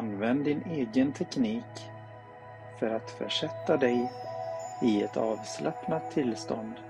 Använd din egen teknik för att försätta dig i ett avslappnat tillstånd.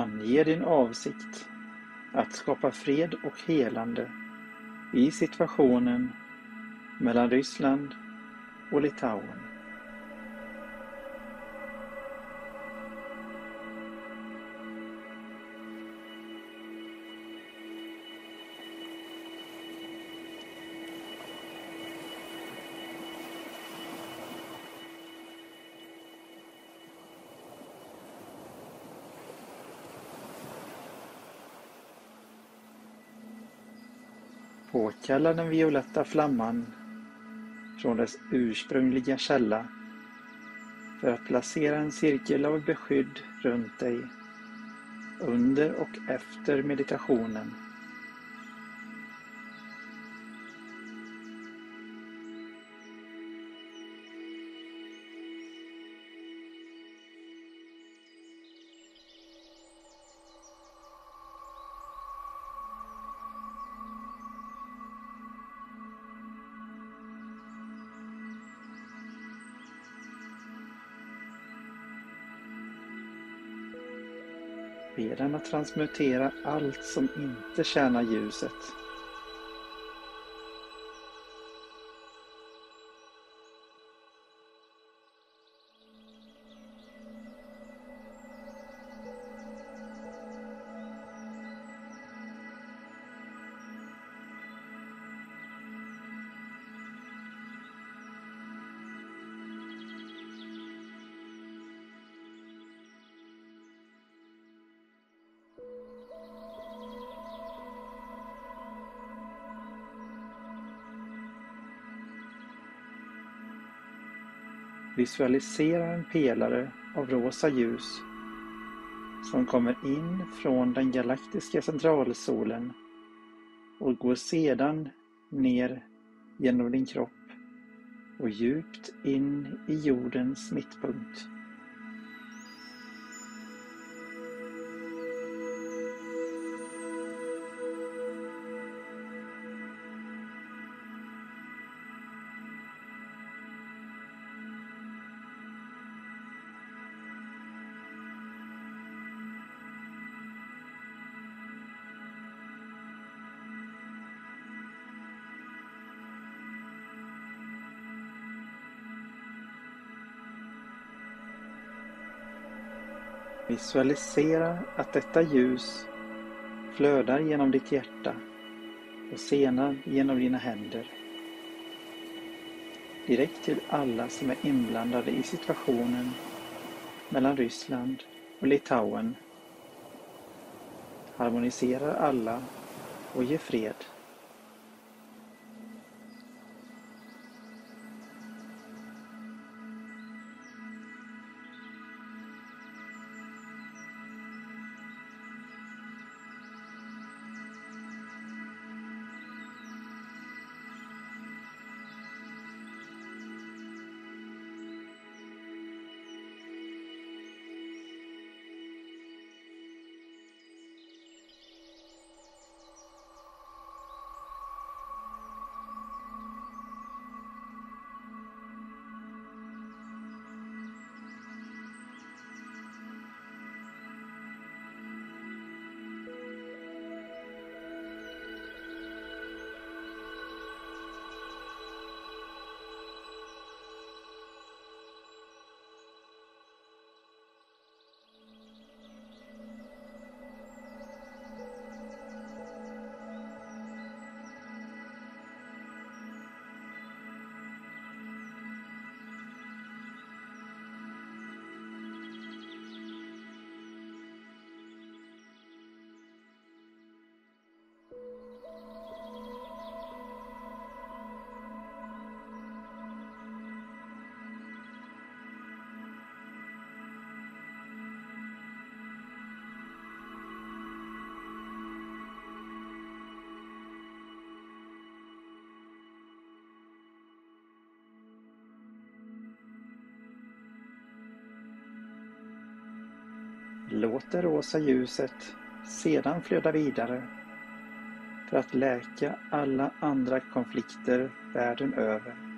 Ange din avsikt att skapa fred och helande i situationen mellan Ryssland och Litauen. Påkalla den violetta flamman från dess ursprungliga källa för att placera en cirkel av beskydd runt dig under och efter meditationen. Be den att transmutera allt som inte tjänar ljuset. Visualisera en pelare av rosa ljus som kommer in från den galaktiska centralsolen och går sedan ner genom din kropp och djupt in i jordens mittpunkt. Visualisera att detta ljus flödar genom ditt hjärta och sedan genom dina händer. direkt till alla som är inblandade i situationen mellan Ryssland och Litauen, harmoniserar alla och ger fred. Låt det rosa ljuset sedan flöda vidare för att läka alla andra konflikter världen över.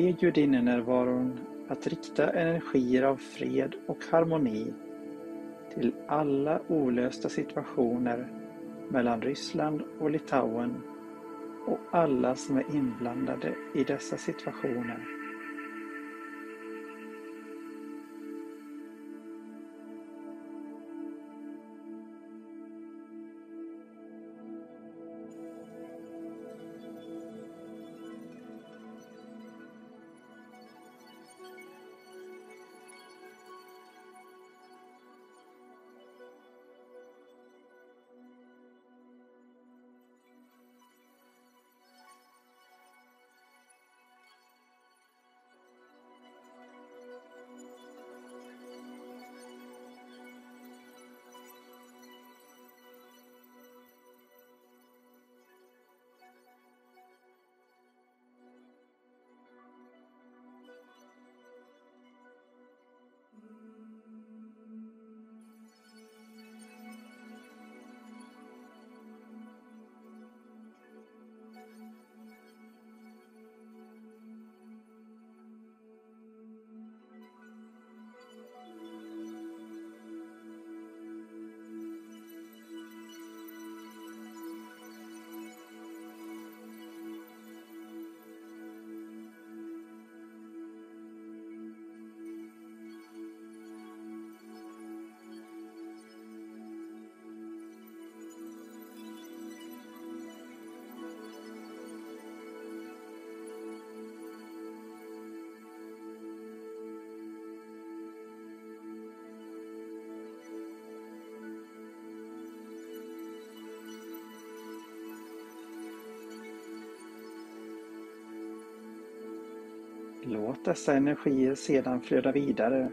Be gudinnenärvaron att rikta energier av fred och harmoni till alla olösta situationer mellan Ryssland och Litauen och alla som är inblandade i dessa situationer. Låt dessa energier sedan flöda vidare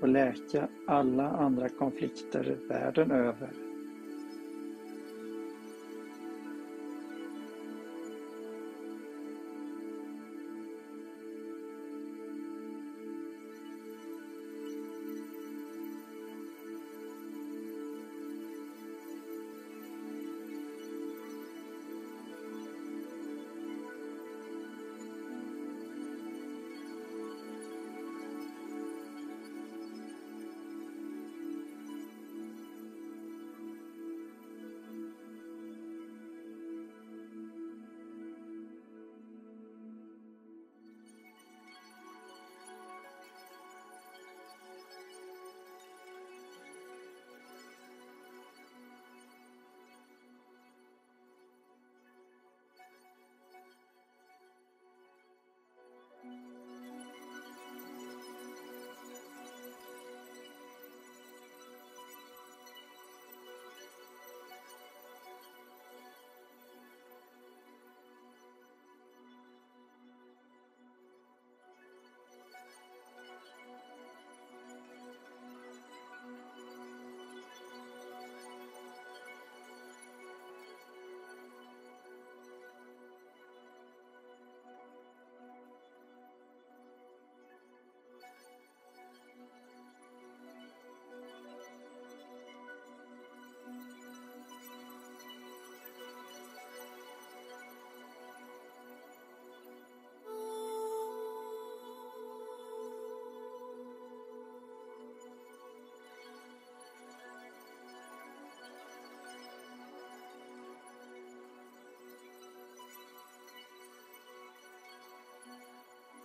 och läka alla andra konflikter världen över.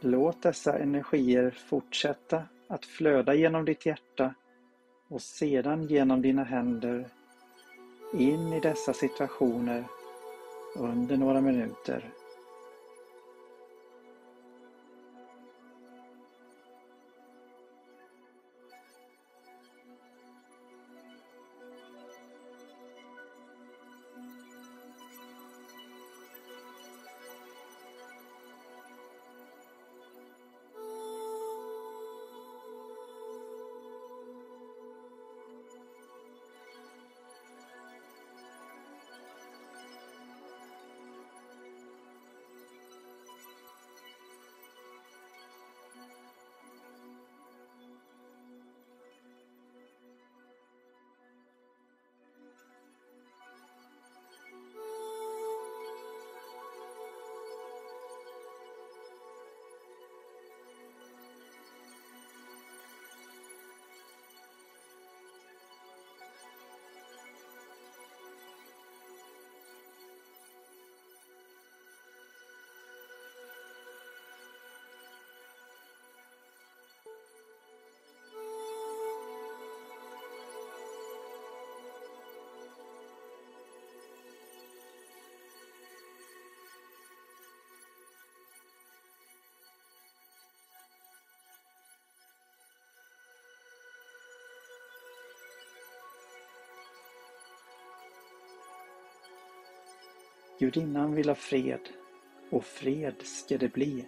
Låt dessa energier fortsätta att flöda genom ditt hjärta och sedan genom dina händer in i dessa situationer under några minuter. Gudinnan vill ha fred och fred ska det bli.